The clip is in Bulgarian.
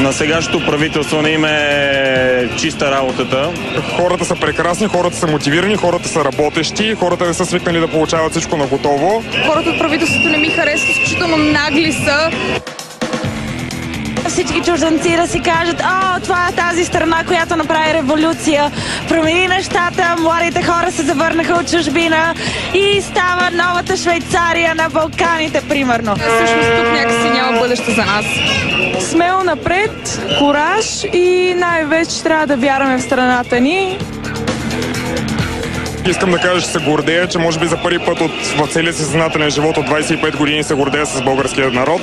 На сегашното правителство не им е чиста работата. Хората са прекрасни, хората са мотивирани, хората са работещи, хората не са свикнали да получават всичко на готово. Хората от правителството не ми харесват, изключително нагли са. Всички чужденци да си кажат, о, това е тази страна, която направи революция, промени нещата, младите хора се завърнаха от чужбина и става новата Швейцария на Балканите, примерно. Всъщност тук някакси няма бъдеще за нас. Смело напред, кураж и най-вече трябва да вярваме в страната ни. Искам да кажа, че се гордея, че може би за първи път от, в целия си съзнателен живот от 25 години се гордея с българския народ.